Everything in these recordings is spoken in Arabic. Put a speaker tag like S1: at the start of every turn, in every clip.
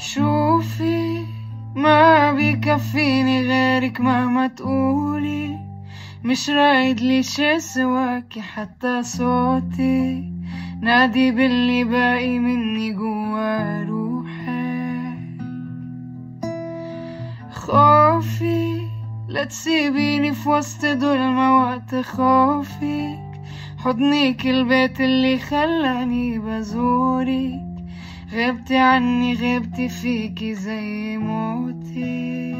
S1: خوفي ما بيكفيني غيرك مهما تقولي. مش رايد لي شي سواكي حتى صوتي نادي باللي باقي مني جوا روحي خوفي لا تسيبيني في وسط ظلمة وقت خوفك. حضنيك البيت اللي خلاني بزورك. غبتي عني غبتي فيكي زي موتي.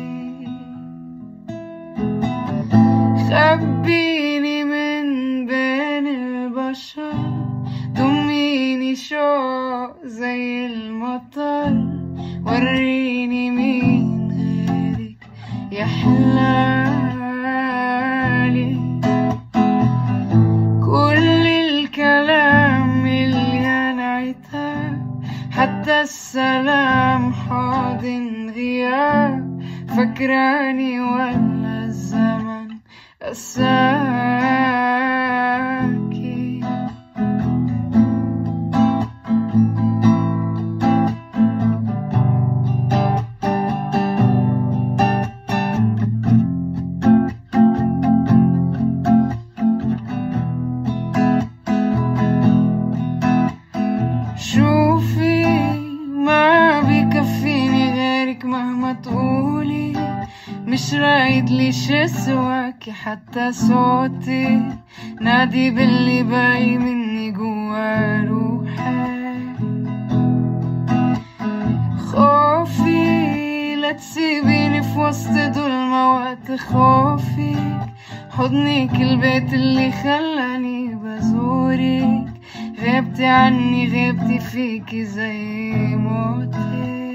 S1: خبيني من بين البشر ضميني شوق زي المطر. وريني مين غيرك يحلالي السلام حاضن غياب فكراني ولا الزمن. أساكي غيرك مهما تقولي مش رايد لي شي سواكي حتى صوتي. نادي باللي باقي مني جوا روحي. خوفي لا تسيبيني في وسط ظلمة وقت خوفي. حضنيك البيت اللي خلاني بزورك. غبتي عني غبتي فيكي زي موتي